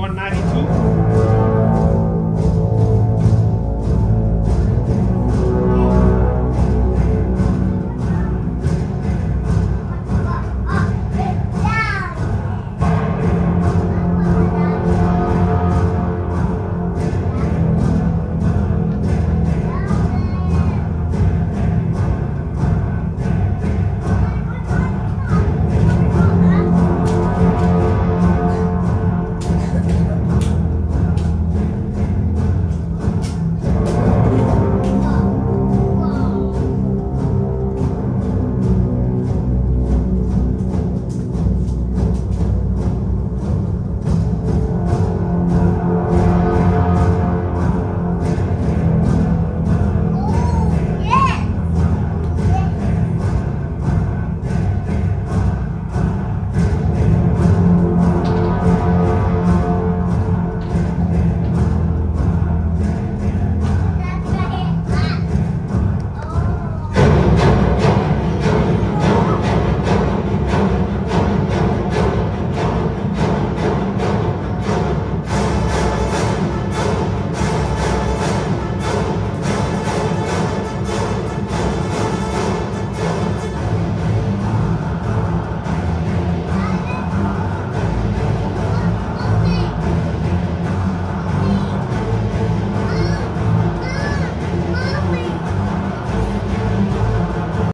190.